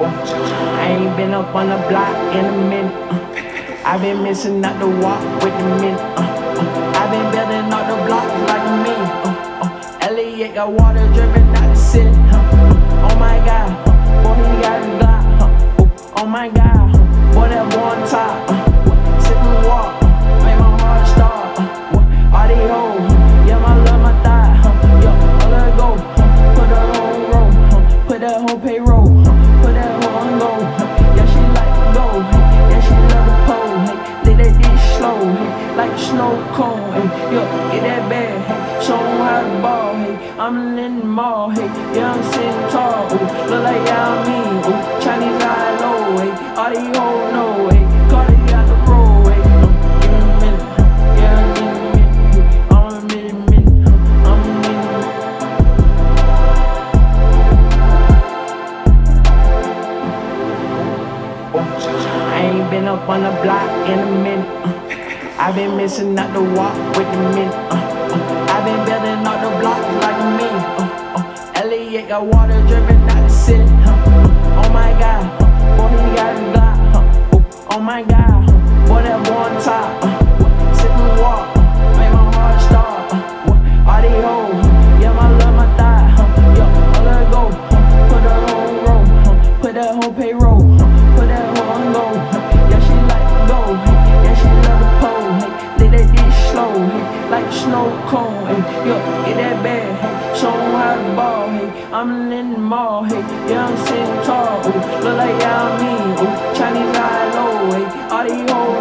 I ain't been up on the block in a minute. Uh. I've been missing out the walk with the minute. Uh, uh. I've been building all the blocks like me. Uh. Elliot got water dripping yo, get that bag. Hey, show 'em how to ball. Hey, I'm in the mall. Hey, yeah, I'm sitting tall. Ooh, look like y'all mean. Ooh, Chinese eye low. Hey, all these hoes know. Hey, Carti out the road. Minute. I ain't been up on the block in a minute. Uh. I've been missing out the walk with the men. Uh. Uh. I've been building all the blocks like a me. Uh. Uh. Elliot got water dripping out the city. Uh. Uh. Oh my god, uh. boy he got Hey. Like a snow cone. Yo, get that bag. Hey. Show 'em how to ball. I'm in the mall. Hey. Yeah I'm sitting tall. Look like y'all mean. Chinese eye low. All these hoes.